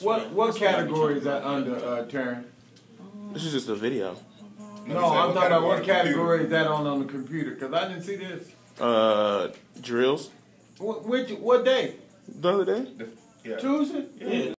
What what category is that under, uh, Terrence? This is just a video. No, I'm talking about what category is that on on the computer? Cause I didn't see this. Uh, drills. What which what day? The other day. Yeah. Tuesday. Yeah.